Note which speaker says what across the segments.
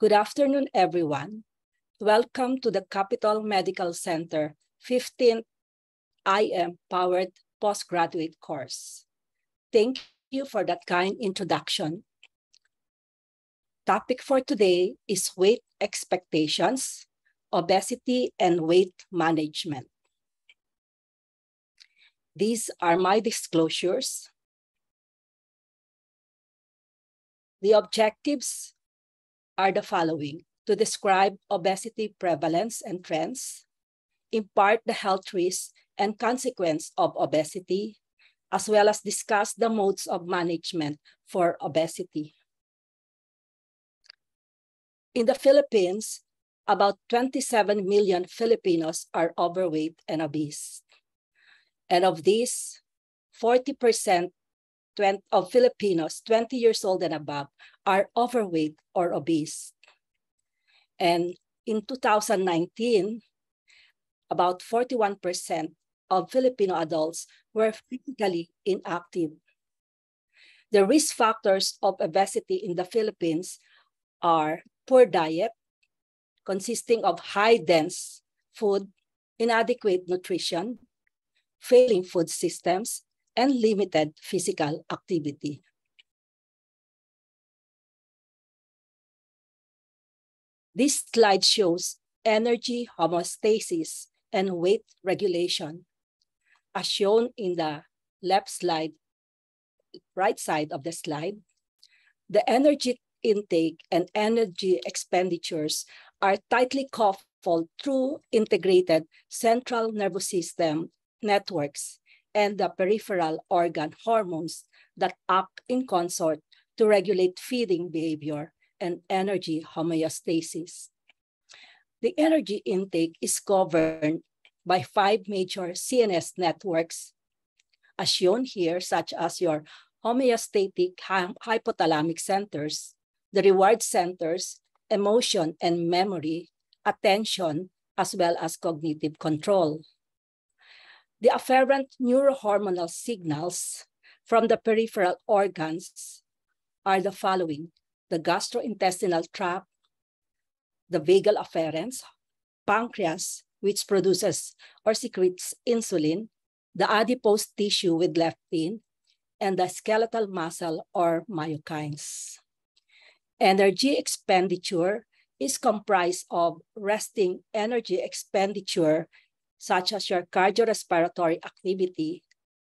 Speaker 1: Good afternoon, everyone. Welcome to the Capital Medical Center 15th IM Powered Postgraduate Course. Thank you for that kind introduction. Topic for today is weight expectations, obesity, and weight management. These are my disclosures. The objectives are the following to describe obesity prevalence and trends, impart the health risks and consequence of obesity, as well as discuss the modes of management for obesity. In the Philippines, about 27 million Filipinos are overweight and obese. And of these, 40% of oh, Filipinos 20 years old and above are overweight or obese. And in 2019, about 41% of Filipino adults were physically inactive. The risk factors of obesity in the Philippines are poor diet, consisting of high dense food, inadequate nutrition, failing food systems, and limited physical activity. This slide shows energy homeostasis and weight regulation. As shown in the left slide, right side of the slide, the energy intake and energy expenditures are tightly coupled through integrated central nervous system networks and the peripheral organ hormones that act in consort to regulate feeding behavior and energy homeostasis. The energy intake is governed by five major CNS networks, as shown here, such as your homeostatic hypothalamic centers, the reward centers, emotion and memory, attention, as well as cognitive control. The afferent neurohormonal signals from the peripheral organs are the following the gastrointestinal tract, the vagal afferents, pancreas, which produces or secretes insulin, the adipose tissue with leptin, and the skeletal muscle or myokines. Energy expenditure is comprised of resting energy expenditure, such as your cardiorespiratory activity,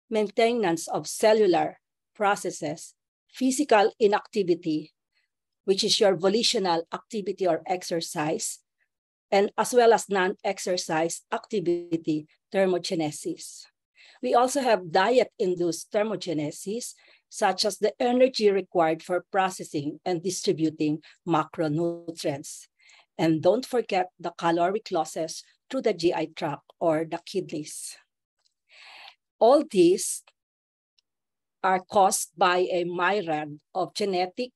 Speaker 1: maintenance of cellular processes, physical inactivity, which is your volitional activity or exercise, and as well as non-exercise activity, thermogenesis. We also have diet-induced thermogenesis, such as the energy required for processing and distributing macronutrients. And don't forget the caloric losses the GI tract or the kidneys. All these are caused by a myriad of genetic,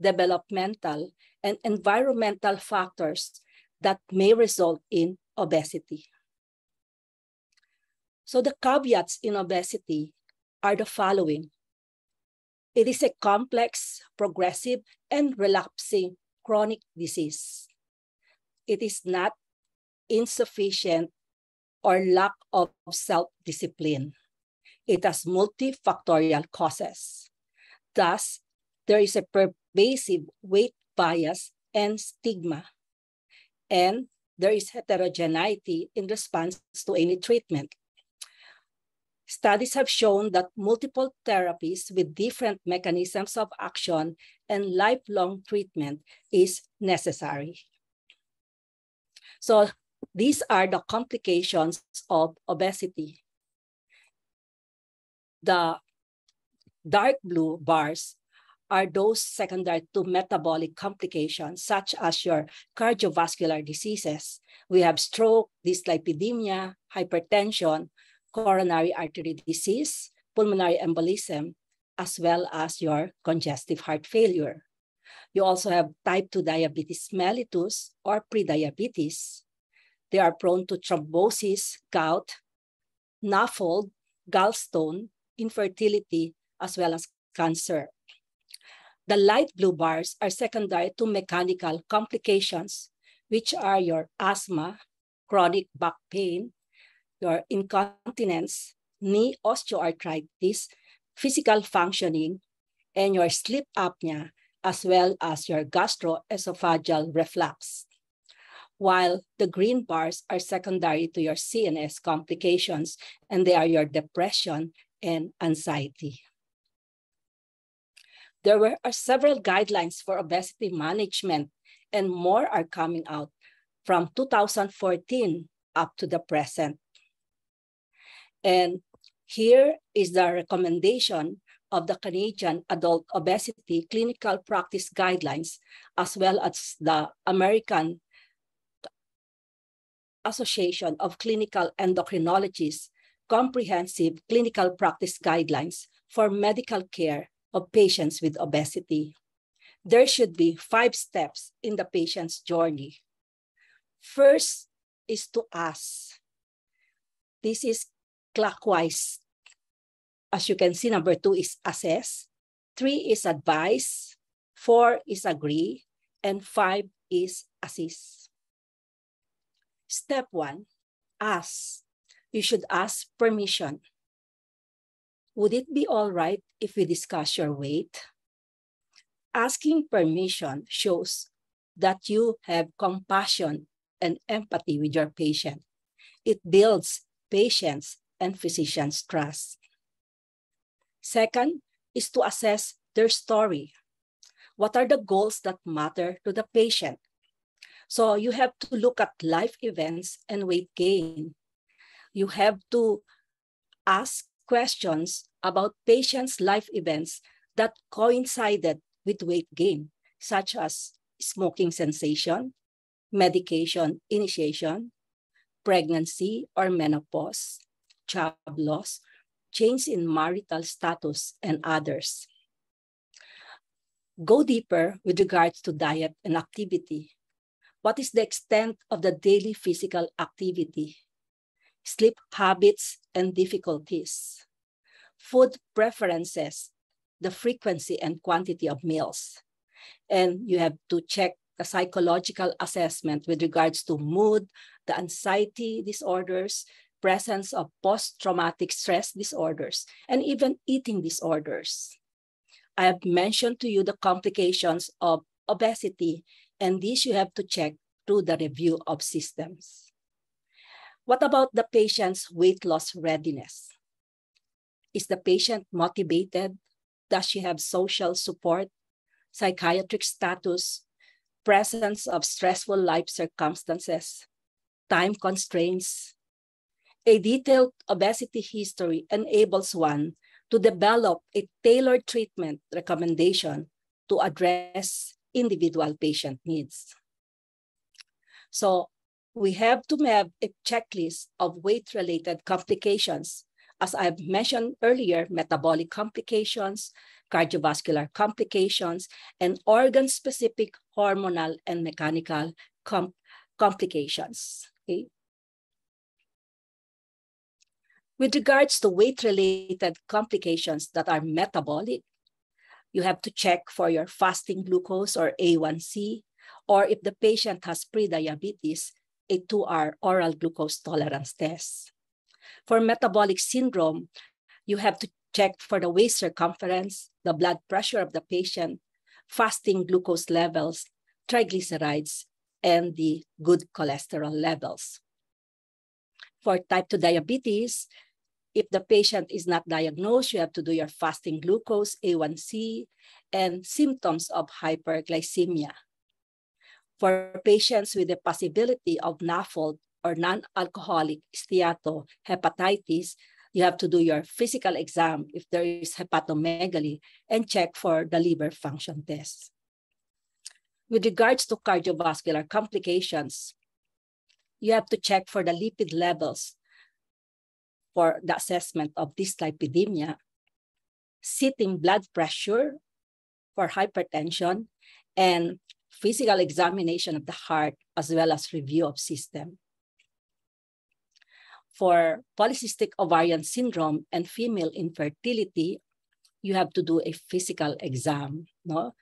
Speaker 1: developmental, and environmental factors that may result in obesity. So the caveats in obesity are the following. It is a complex, progressive, and relapsing chronic disease. It is not insufficient or lack of self-discipline. It has multifactorial causes. Thus, there is a pervasive weight bias and stigma. And there is heterogeneity in response to any treatment. Studies have shown that multiple therapies with different mechanisms of action and lifelong treatment is necessary. So these are the complications of obesity. The dark blue bars are those secondary to metabolic complications, such as your cardiovascular diseases. We have stroke, dyslipidemia, hypertension, coronary artery disease, pulmonary embolism, as well as your congestive heart failure. You also have type 2 diabetes mellitus or prediabetes. They are prone to thrombosis, gout, NAFLD, gallstone, infertility, as well as cancer. The light blue bars are secondary to mechanical complications, which are your asthma, chronic back pain, your incontinence, knee osteoarthritis, physical functioning, and your sleep apnea, as well as your gastroesophageal reflux. While the green bars are secondary to your CNS complications, and they are your depression and anxiety. There were several guidelines for obesity management, and more are coming out from 2014 up to the present. And here is the recommendation of the Canadian Adult Obesity Clinical Practice Guidelines, as well as the American Association of Clinical Endocrinologists Comprehensive Clinical Practice Guidelines for Medical Care of Patients with Obesity. There should be five steps in the patient's journey. First is to ask. This is clockwise. As you can see, number two is assess, three is advise, four is agree, and five is assist. Step one, ask. You should ask permission. Would it be all right if we discuss your weight? Asking permission shows that you have compassion and empathy with your patient. It builds patients' and physician's trust. Second is to assess their story. What are the goals that matter to the patient? So you have to look at life events and weight gain. You have to ask questions about patients' life events that coincided with weight gain, such as smoking cessation, medication initiation, pregnancy or menopause, job loss, change in marital status, and others. Go deeper with regards to diet and activity. What is the extent of the daily physical activity? Sleep habits and difficulties. Food preferences, the frequency and quantity of meals. And you have to check the psychological assessment with regards to mood, the anxiety disorders, presence of post-traumatic stress disorders, and even eating disorders. I have mentioned to you the complications of obesity, and this you have to check through the review of systems. What about the patient's weight loss readiness? Is the patient motivated? Does she have social support, psychiatric status, presence of stressful life circumstances, time constraints, a detailed obesity history enables one to develop a tailored treatment recommendation to address individual patient needs. So we have to have a checklist of weight-related complications. As I've mentioned earlier, metabolic complications, cardiovascular complications, and organ-specific hormonal and mechanical com complications. Okay? With regards to weight-related complications that are metabolic, you have to check for your fasting glucose or A1C, or if the patient has prediabetes, a 2R oral glucose tolerance test. For metabolic syndrome, you have to check for the waist circumference, the blood pressure of the patient, fasting glucose levels, triglycerides, and the good cholesterol levels. For type 2 diabetes, if the patient is not diagnosed, you have to do your fasting glucose, A1C, and symptoms of hyperglycemia. For patients with the possibility of NAFLD or non-alcoholic steatohepatitis, you have to do your physical exam if there is hepatomegaly and check for the liver function test. With regards to cardiovascular complications, you have to check for the lipid levels for the assessment of dyslipidemia, sitting blood pressure for hypertension, and physical examination of the heart, as well as review of system. For polycystic ovarian syndrome and female infertility, you have to do a physical exam. no?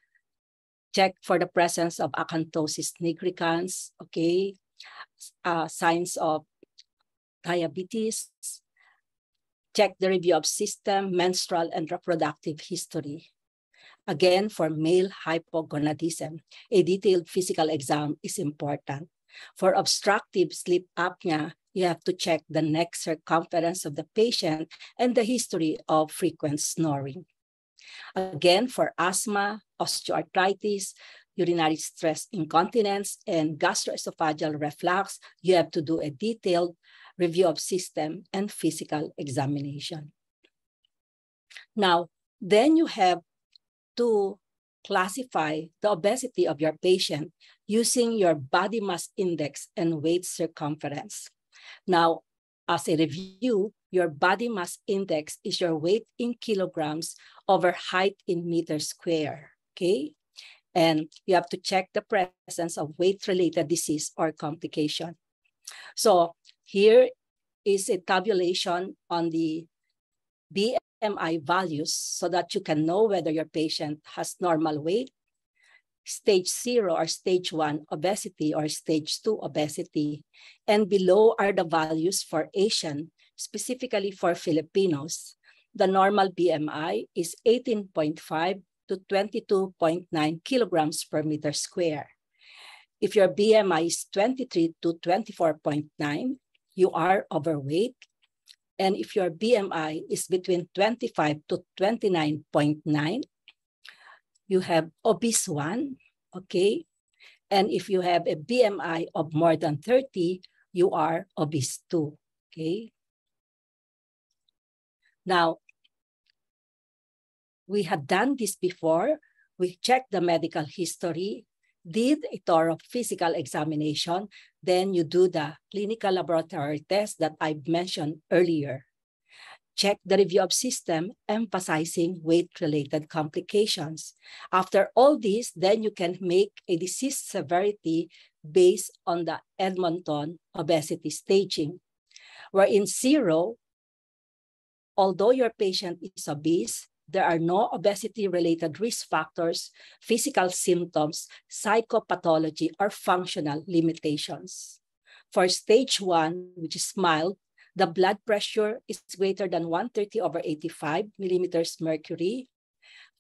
Speaker 1: Check for the presence of acanthosis nigricans, okay? Uh, signs of diabetes. Check the review of system, menstrual, and reproductive history. Again, for male hypogonadism, a detailed physical exam is important. For obstructive sleep apnea, you have to check the neck circumference of the patient and the history of frequent snoring. Again, for asthma, osteoarthritis, urinary stress incontinence, and gastroesophageal reflux, you have to do a detailed review of system and physical examination. Now, then you have to classify the obesity of your patient using your body mass index and weight circumference. Now, as a review, your body mass index is your weight in kilograms over height in meters square, okay? And you have to check the presence of weight-related disease or complication. So here is a tabulation on the BMI values so that you can know whether your patient has normal weight, stage zero or stage one obesity or stage two obesity. And below are the values for Asian, specifically for Filipinos. The normal BMI is 18.5 to 22.9 kilograms per meter square. If your BMI is 23 to 24.9, you are overweight. And if your BMI is between 25 to 29.9, you have obese one, okay? And if you have a BMI of more than 30, you are obese two, okay? Now, we had done this before. We checked the medical history, did a thorough physical examination, then you do the clinical laboratory test that I mentioned earlier. Check the review of system, emphasizing weight-related complications. After all this, then you can make a disease severity based on the Edmonton obesity staging, where in zero, although your patient is obese, there are no obesity-related risk factors, physical symptoms, psychopathology, or functional limitations. For stage one, which is mild, the blood pressure is greater than 130 over 85 millimeters mercury.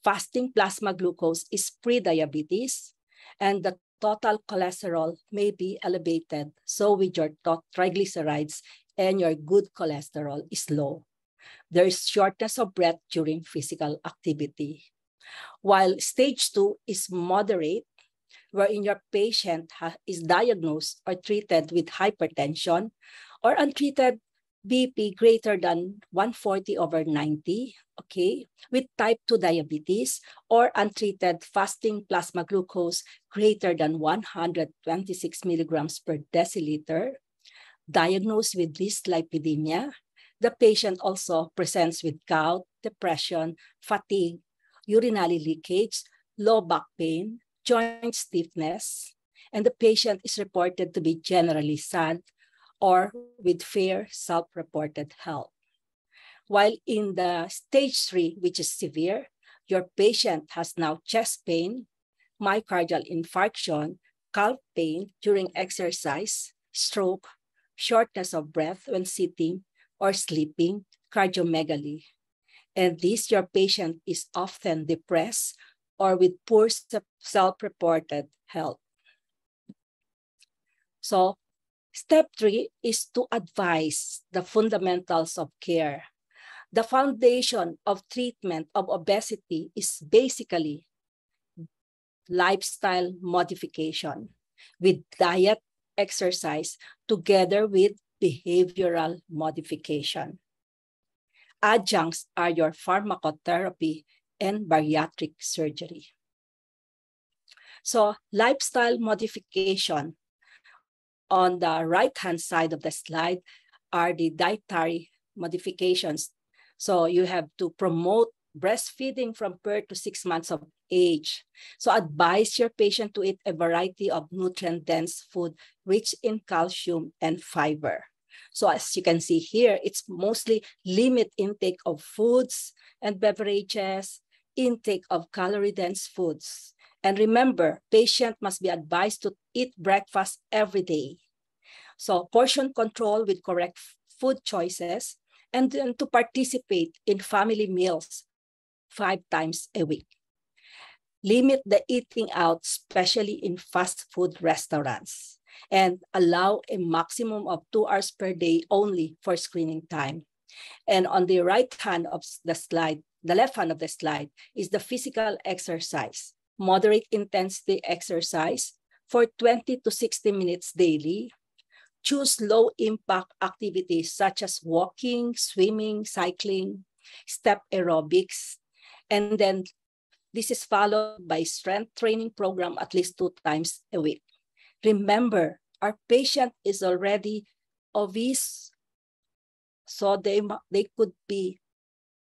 Speaker 1: Fasting plasma glucose is pre-diabetes, and the total cholesterol may be elevated. So with your triglycerides and your good cholesterol is low. There is shortness of breath during physical activity. While stage two is moderate, wherein your patient is diagnosed or treated with hypertension or untreated BP greater than 140 over 90, okay, with type 2 diabetes or untreated fasting plasma glucose greater than 126 milligrams per deciliter, diagnosed with dyslipidemia, the patient also presents with gout, depression, fatigue, urinary leakage, low back pain, joint stiffness, and the patient is reported to be generally sad or with fair self-reported health. While in the stage three, which is severe, your patient has now chest pain, myocardial infarction, calf pain during exercise, stroke, shortness of breath when sitting, or sleeping cardiomegaly. And this, your patient is often depressed or with poor self-reported health. So step three is to advise the fundamentals of care. The foundation of treatment of obesity is basically lifestyle modification with diet, exercise, together with behavioral modification. Adjuncts are your pharmacotherapy and bariatric surgery. So lifestyle modification on the right-hand side of the slide are the dietary modifications. So you have to promote breastfeeding from birth to six months of age. So advise your patient to eat a variety of nutrient-dense food rich in calcium and fiber. So as you can see here, it's mostly limit intake of foods and beverages, intake of calorie-dense foods. And remember, patient must be advised to eat breakfast every day. So portion control with correct food choices and then to participate in family meals five times a week. Limit the eating out, especially in fast food restaurants, and allow a maximum of two hours per day only for screening time. And on the right hand of the slide, the left hand of the slide is the physical exercise, moderate intensity exercise for 20 to 60 minutes daily. Choose low impact activities such as walking, swimming, cycling, step aerobics, and then this is followed by strength training program at least two times a week. Remember, our patient is already obese, so they, they could be,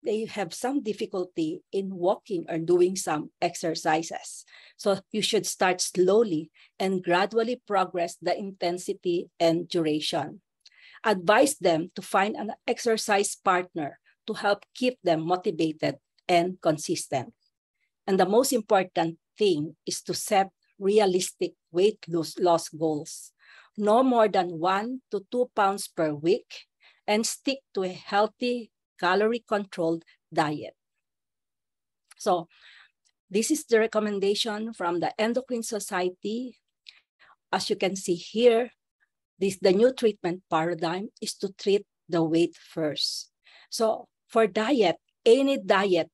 Speaker 1: they have some difficulty in walking or doing some exercises. So you should start slowly and gradually progress the intensity and duration. Advise them to find an exercise partner to help keep them motivated and consistent. And the most important thing is to set realistic weight loss, loss goals, no more than one to two pounds per week, and stick to a healthy, calorie controlled diet. So, this is the recommendation from the Endocrine Society. As you can see here, this the new treatment paradigm is to treat the weight first. So for diet, any diet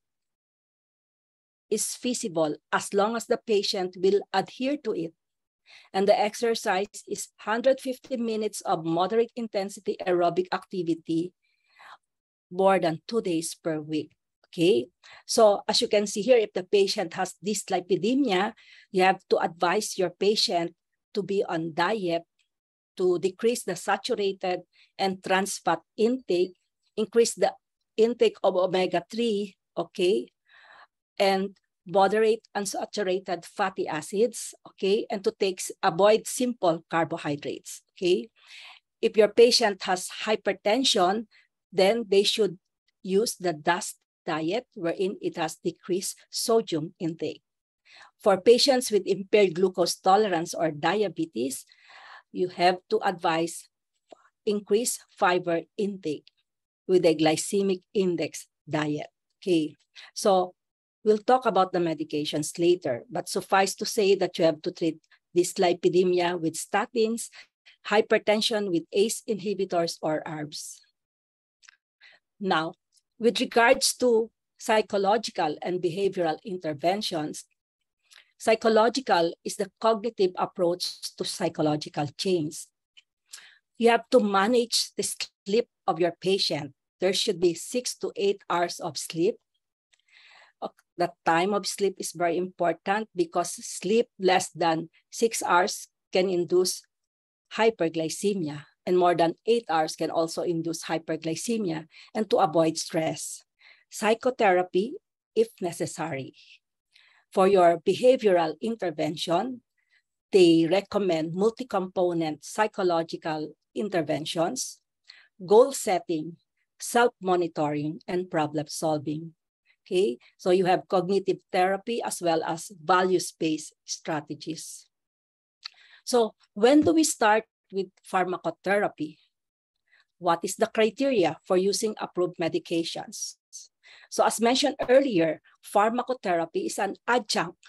Speaker 1: is feasible as long as the patient will adhere to it. And the exercise is 150 minutes of moderate intensity aerobic activity more than two days per week. Okay, so as you can see here, if the patient has dyslipidemia, you have to advise your patient to be on diet to decrease the saturated and trans fat intake, increase the intake of omega-3, okay, and moderate unsaturated fatty acids, okay, and to take avoid simple carbohydrates, okay. If your patient has hypertension, then they should use the DASH diet wherein it has decreased sodium intake. For patients with impaired glucose tolerance or diabetes, you have to advise increase fiber intake with a glycemic index diet. Okay, so We'll talk about the medications later, but suffice to say that you have to treat dyslipidemia with statins, hypertension with ACE inhibitors or ARBs. Now, with regards to psychological and behavioral interventions, psychological is the cognitive approach to psychological change. You have to manage the sleep of your patient. There should be six to eight hours of sleep the time of sleep is very important because sleep less than six hours can induce hyperglycemia and more than eight hours can also induce hyperglycemia and to avoid stress. Psychotherapy if necessary. For your behavioral intervention, they recommend multi-component psychological interventions, goal setting, self-monitoring, and problem solving. Okay, so you have cognitive therapy as well as values-based strategies. So when do we start with pharmacotherapy? What is the criteria for using approved medications? So as mentioned earlier, pharmacotherapy is an adjunct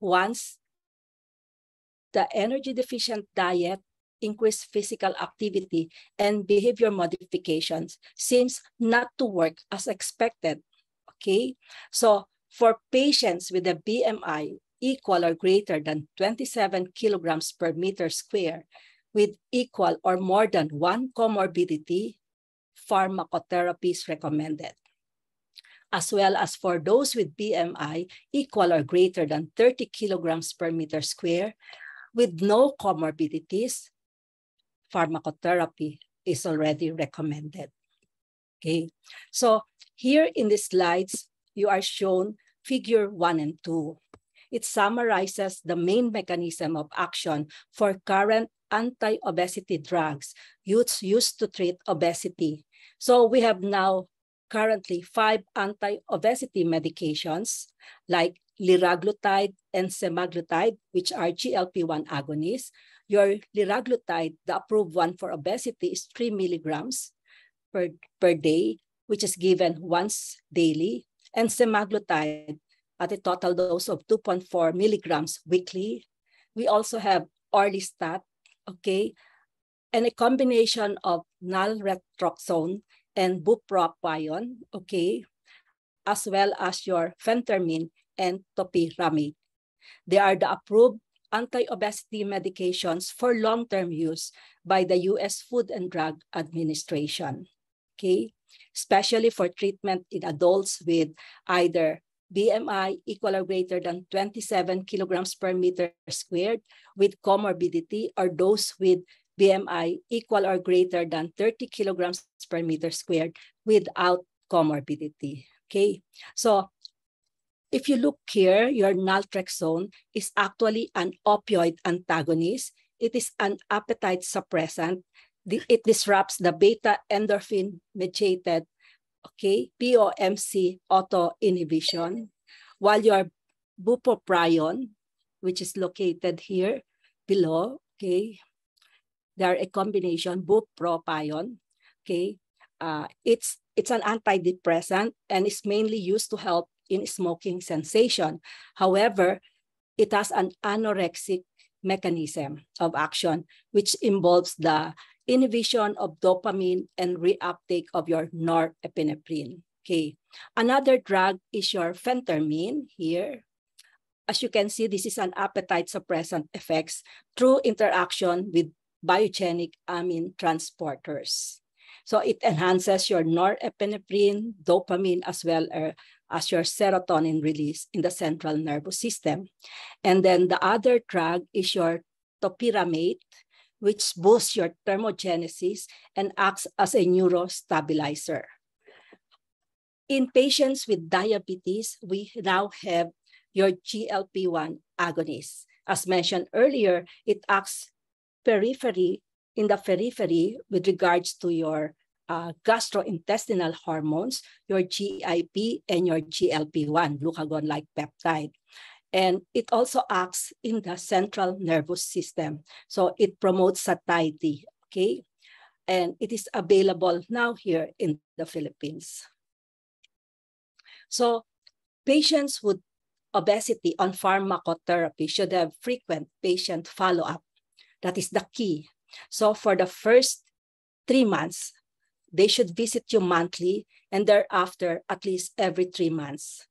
Speaker 1: once the energy deficient diet, increased physical activity, and behavior modifications seems not to work as expected Okay, so for patients with a BMI equal or greater than 27 kilograms per meter square with equal or more than one comorbidity, pharmacotherapy is recommended. As well as for those with BMI equal or greater than 30 kilograms per meter square with no comorbidities, pharmacotherapy is already recommended. Okay, so here in the slides, you are shown figure one and two. It summarizes the main mechanism of action for current anti-obesity drugs used, to treat obesity. So we have now currently five anti-obesity medications like liraglutide and semaglutide, which are GLP-1 agonists. Your liraglutide, the approved one for obesity, is three milligrams per, per day, which is given once daily, and semaglutide at a total dose of 2.4 milligrams weekly. We also have orlistat, okay, and a combination of naltrexone and bupropion, okay, as well as your phentermine and topiramate. They are the approved anti-obesity medications for long-term use by the U.S. Food and Drug Administration, okay? Especially for treatment in adults with either BMI equal or greater than 27 kilograms per meter squared with comorbidity or those with BMI equal or greater than 30 kilograms per meter squared without comorbidity. Okay, so if you look here, your naltrexone is actually an opioid antagonist. It is an appetite suppressant. It disrupts the beta endorphin mediated okay, POMC auto inhibition, while your bupropion, which is located here below, okay, they are a combination bupropion, okay, uh, it's it's an antidepressant and is mainly used to help in smoking cessation. However, it has an anorexic mechanism of action, which involves the inhibition of dopamine and reuptake of your norepinephrine. Okay. Another drug is your phentermine here. As you can see, this is an appetite suppressant effects through interaction with biogenic amine transporters. So it enhances your norepinephrine, dopamine, as well uh, as your serotonin release in the central nervous system. And then the other drug is your topiramate, which boosts your thermogenesis and acts as a neurostabilizer. In patients with diabetes, we now have your GLP-1 agonist. As mentioned earlier, it acts periphery in the periphery with regards to your uh, gastrointestinal hormones, your GIP and your GLP-1, glucagon-like peptide. And it also acts in the central nervous system. So it promotes satiety, okay? And it is available now here in the Philippines. So patients with obesity on pharmacotherapy should have frequent patient follow-up. That is the key. So for the first three months, they should visit you monthly and thereafter at least every three months.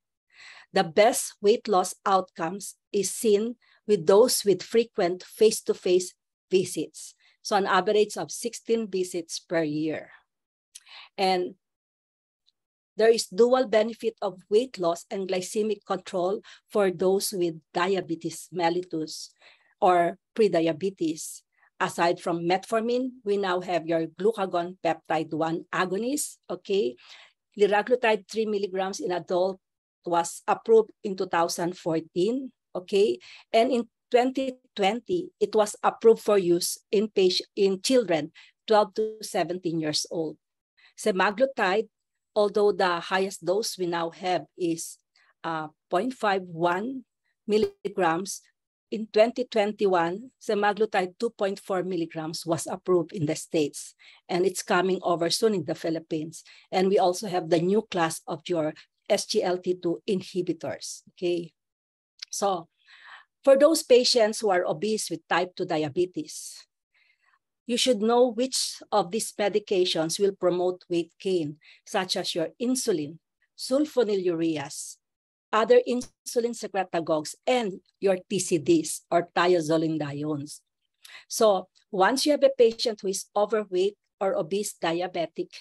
Speaker 1: The best weight loss outcomes is seen with those with frequent face-to-face visits. So an average of 16 visits per year. And there is dual benefit of weight loss and glycemic control for those with diabetes mellitus or prediabetes. Aside from metformin, we now have your glucagon peptide 1 agonist, okay? Liraglutide 3 milligrams in adult was approved in 2014, okay? And in 2020, it was approved for use in, patient, in children 12 to 17 years old. Semaglutide, although the highest dose we now have is uh, 0.51 milligrams, in 2021, semaglutide 2.4 milligrams was approved in the States, and it's coming over soon in the Philippines. And we also have the new class of your SGLT2 inhibitors, okay? So for those patients who are obese with type 2 diabetes, you should know which of these medications will promote weight gain, such as your insulin, sulfonylureas, other insulin secretagogues, and your TZDs or thiazolidinediones. So once you have a patient who is overweight or obese diabetic,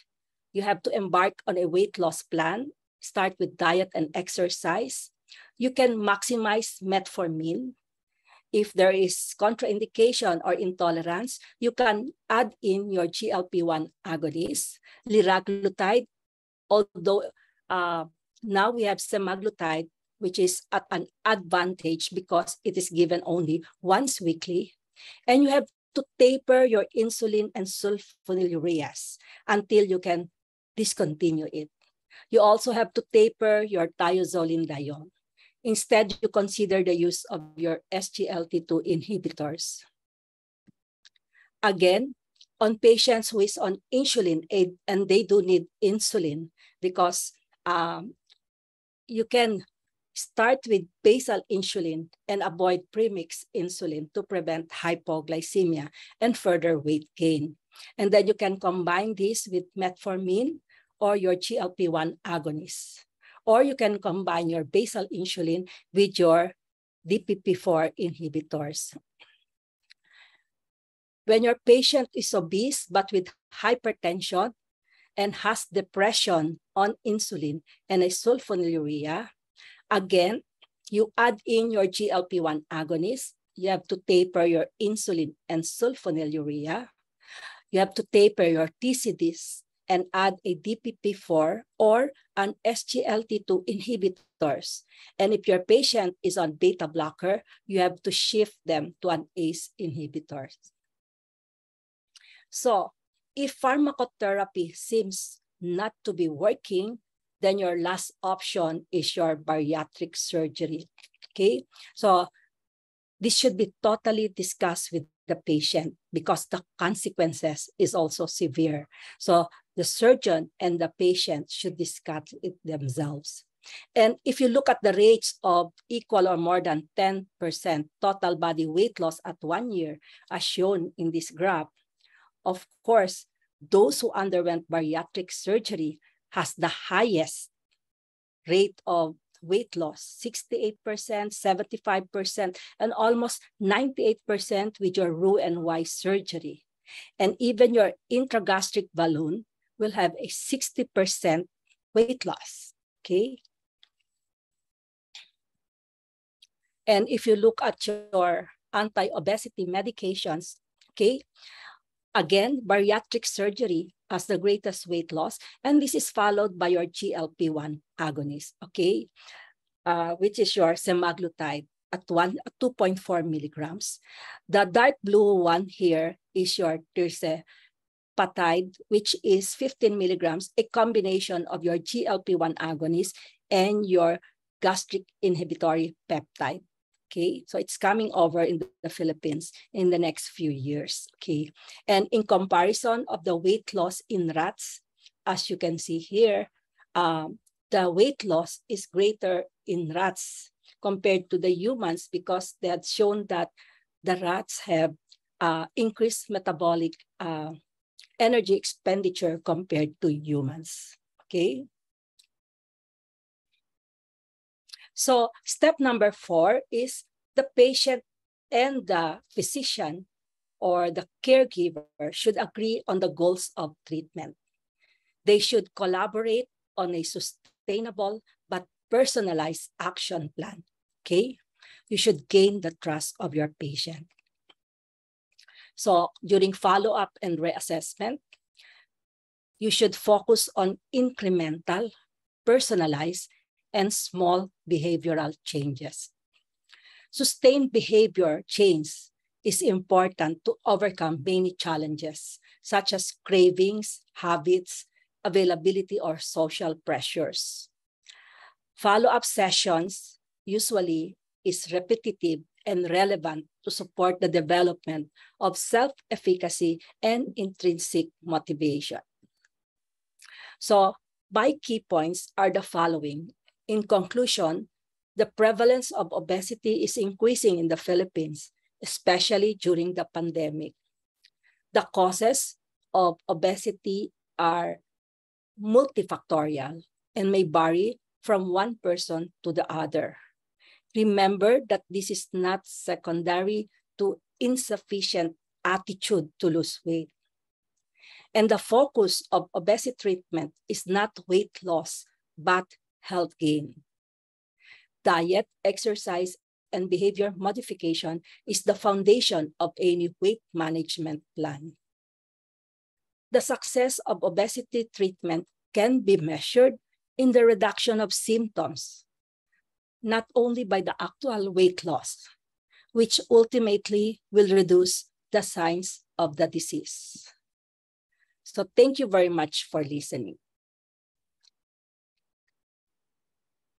Speaker 1: you have to embark on a weight loss plan start with diet and exercise. You can maximize metformin. If there is contraindication or intolerance, you can add in your GLP-1 agonist, liraglutide, although uh, now we have semaglutide, which is at an advantage because it is given only once weekly. And you have to taper your insulin and sulfonylureas until you can discontinue it. You also have to taper your thiazolidinedione. Instead, you consider the use of your SGLT2 inhibitors. Again, on patients who is on insulin and they do need insulin because um, you can start with basal insulin and avoid premix insulin to prevent hypoglycemia and further weight gain. And then you can combine this with metformin or your GLP-1 agonist. Or you can combine your basal insulin with your DPP-4 inhibitors. When your patient is obese but with hypertension and has depression on insulin and a sulfonylurea, again, you add in your GLP-1 agonist. You have to taper your insulin and sulfonylurea. You have to taper your TZDs and add a DPP-4 or an SGLT2 inhibitors. And if your patient is on beta blocker, you have to shift them to an ACE inhibitor. So if pharmacotherapy seems not to be working, then your last option is your bariatric surgery. Okay, so this should be totally discussed with the patient because the consequences is also severe. So the surgeon and the patient should discuss it themselves. And if you look at the rates of equal or more than 10% total body weight loss at one year, as shown in this graph, of course, those who underwent bariatric surgery has the highest rate of weight loss, 68%, 75%, and almost 98% with your Roux-en-Y surgery. And even your intragastric balloon will have a 60% weight loss, okay? And if you look at your anti-obesity medications, okay, Again, bariatric surgery has the greatest weight loss, and this is followed by your GLP-1 agonist, okay, uh, which is your semaglutide at, one, at 2.4 milligrams. The dark blue one here is your tirzepatide, which is 15 milligrams, a combination of your GLP-1 agonist and your gastric inhibitory peptide. Okay, so it's coming over in the Philippines in the next few years. Okay, and in comparison of the weight loss in rats, as you can see here, um, the weight loss is greater in rats compared to the humans because they had shown that the rats have uh, increased metabolic uh, energy expenditure compared to humans. Okay, So step number four is the patient and the physician or the caregiver should agree on the goals of treatment. They should collaborate on a sustainable but personalized action plan, okay? You should gain the trust of your patient. So during follow-up and reassessment, you should focus on incremental, personalized, and small behavioral changes. Sustained behavior change is important to overcome many challenges, such as cravings, habits, availability, or social pressures. Follow-up sessions usually is repetitive and relevant to support the development of self-efficacy and intrinsic motivation. So my key points are the following in conclusion, the prevalence of obesity is increasing in the Philippines, especially during the pandemic. The causes of obesity are multifactorial and may vary from one person to the other. Remember that this is not secondary to insufficient attitude to lose weight. And the focus of obesity treatment is not weight loss, but health gain. Diet, exercise, and behavior modification is the foundation of any weight management plan. The success of obesity treatment can be measured in the reduction of symptoms, not only by the actual weight loss, which ultimately will reduce the signs of the disease. So thank you very much for listening.